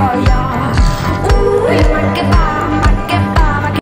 Yeah.